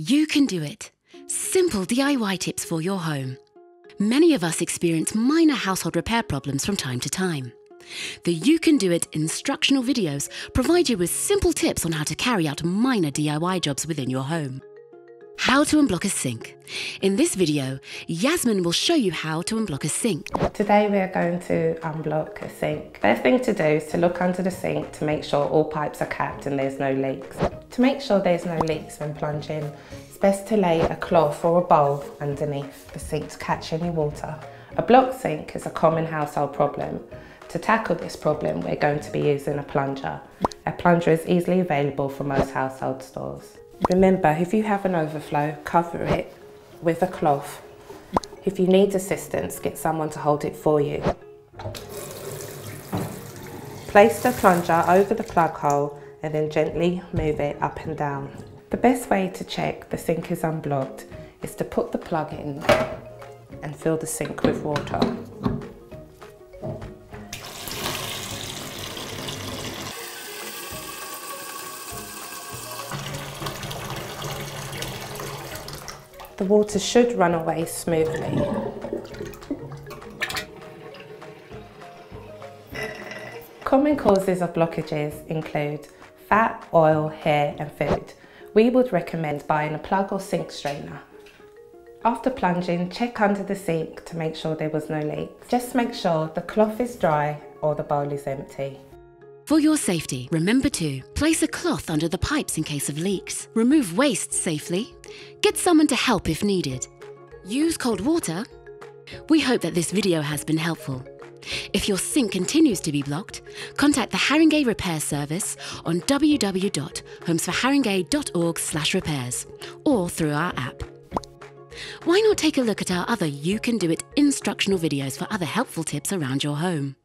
You can do it. Simple DIY tips for your home. Many of us experience minor household repair problems from time to time. The You Can Do It instructional videos provide you with simple tips on how to carry out minor DIY jobs within your home. How to unblock a sink. In this video, Yasmin will show you how to unblock a sink. Today we are going to unblock a sink. First thing to do is to look under the sink to make sure all pipes are capped and there's no leaks. To make sure there's no leaks when plunging, it's best to lay a cloth or a bowl underneath the sink to catch any water. A blocked sink is a common household problem. To tackle this problem, we're going to be using a plunger. A plunger is easily available from most household stores. Remember, if you have an overflow, cover it with a cloth. If you need assistance, get someone to hold it for you. Place the plunger over the plug hole and then gently move it up and down. The best way to check the sink is unblocked is to put the plug in and fill the sink with water. The water should run away smoothly. Common causes of blockages include fat, oil, hair and food. We would recommend buying a plug or sink strainer. After plunging, check under the sink to make sure there was no leak. Just make sure the cloth is dry or the bowl is empty. For your safety, remember to place a cloth under the pipes in case of leaks, remove waste safely, get someone to help if needed, use cold water. We hope that this video has been helpful. If your sink continues to be blocked, contact the Haringey Repair Service on www.homesforharingey.org/repairs or through our app. Why not take a look at our other You Can Do It instructional videos for other helpful tips around your home?